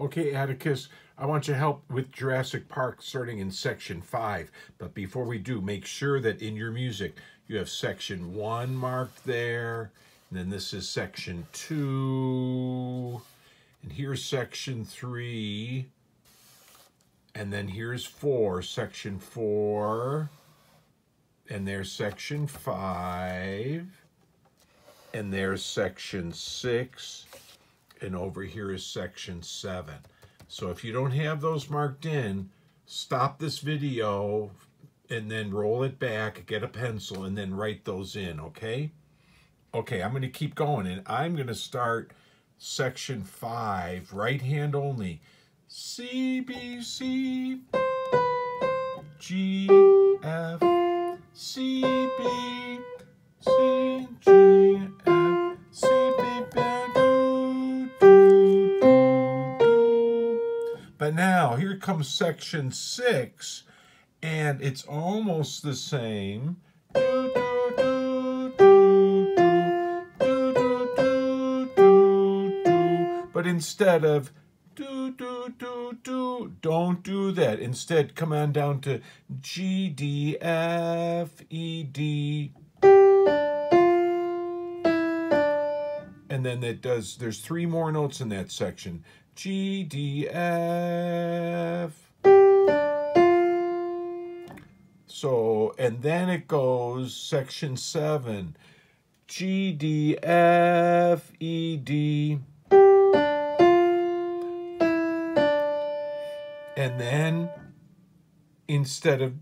Okay, Atticus, I want your help with Jurassic Park starting in section five. But before we do, make sure that in your music you have section one marked there. And then this is section two. And here's section three. And then here's four, section four. And there's section five. And there's section six and over here is section 7. So if you don't have those marked in, stop this video and then roll it back, get a pencil, and then write those in, okay? Okay, I'm going to keep going, and I'm going to start section 5, right hand only. C, B, C, G, F, C, B, But now here comes section six, and it's almost the same. But instead of do, do, do, do, don't do that. Instead, come on down to G, D, F, E, D. And then it does, there's three more notes in that section. G, D, F. So, and then it goes section seven. G, D, F, E, D. And then instead of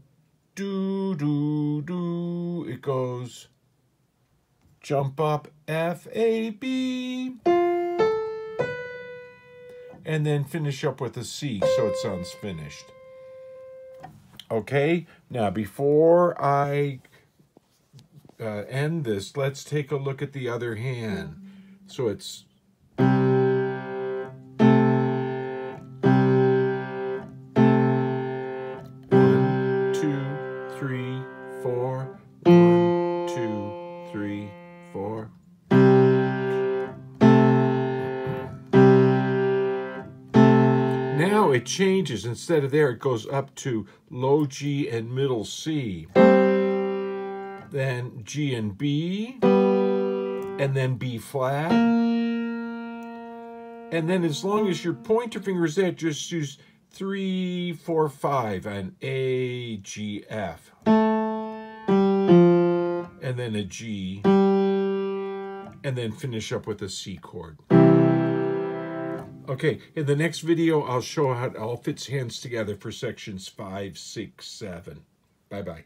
do, do, do, it goes jump up F, A, B and then finish up with a C so it sounds finished. Okay, now before I uh, end this, let's take a look at the other hand. So it's one, two, three, four, one, two, three, four. Now it changes. Instead of there, it goes up to low G and middle C. Then G and B. And then B flat. And then as long as your pointer finger is there, just use three, four, five on A, G, F. And then a G. And then finish up with a C chord. Okay, in the next video, I'll show how it all fits hands together for sections five, six, seven. Bye-bye.